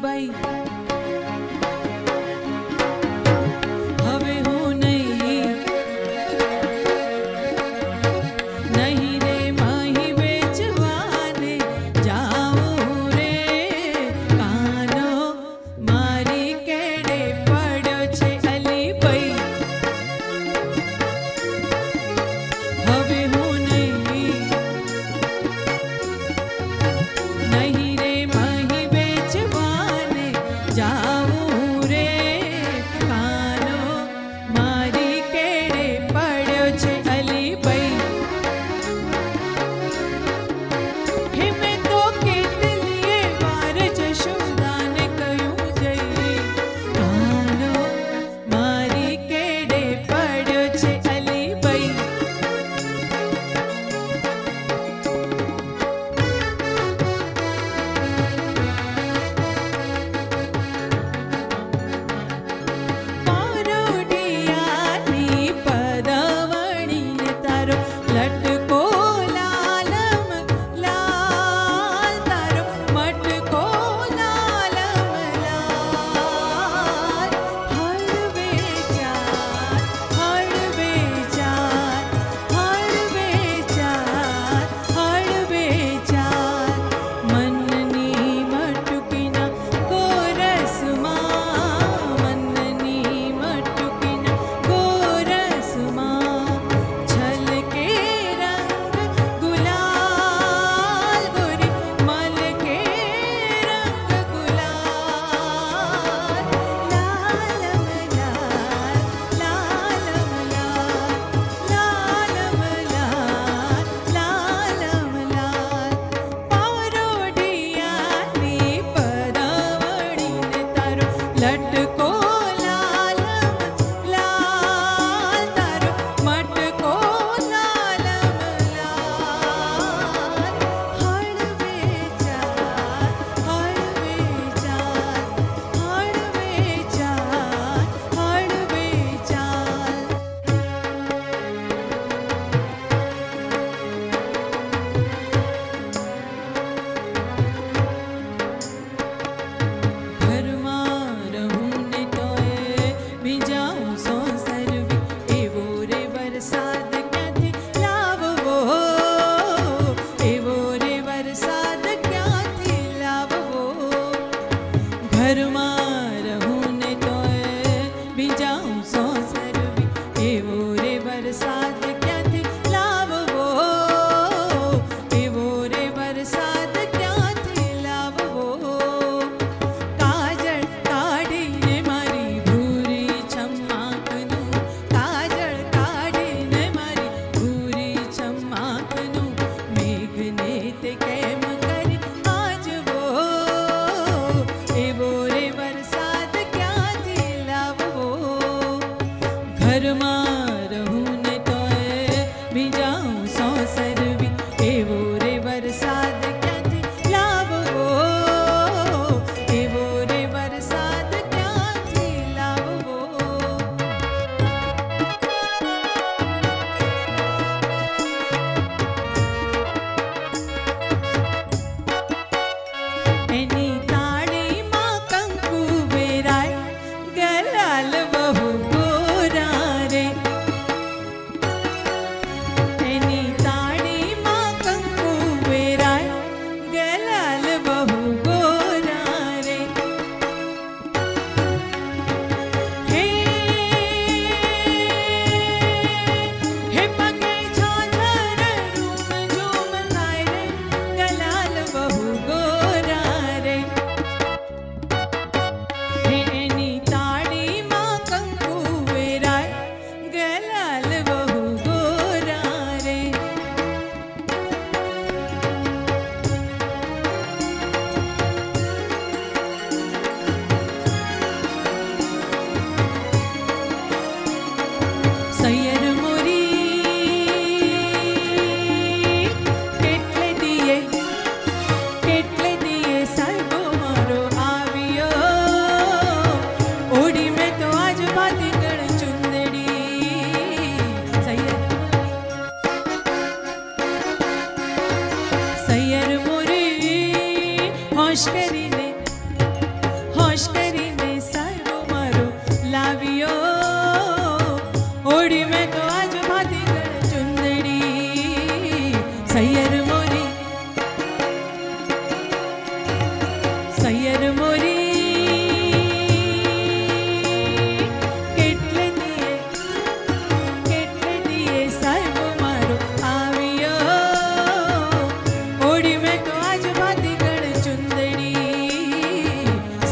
bay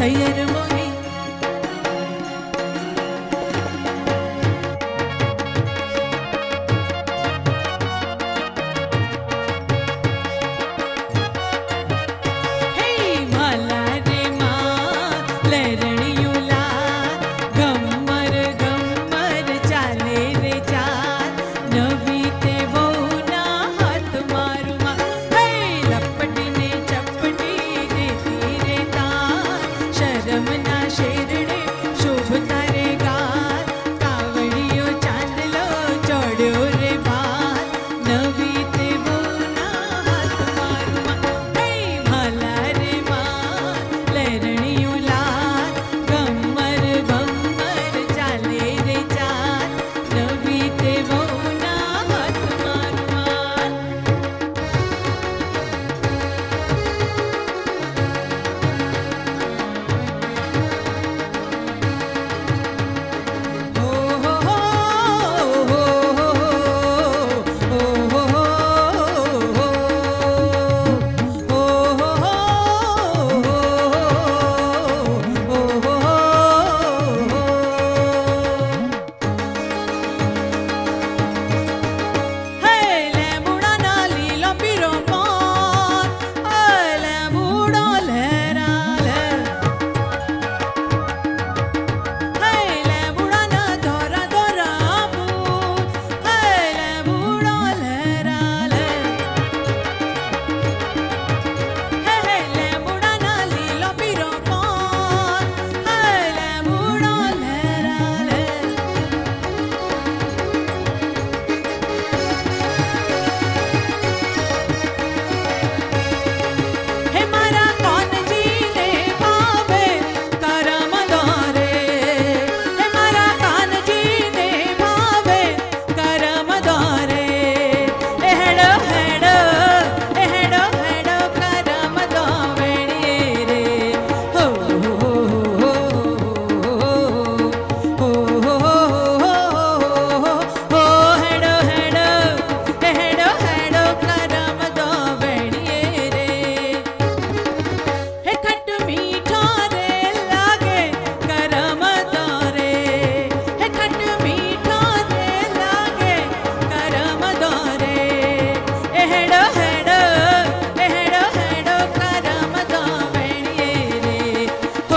സയ്യനും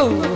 Ooh.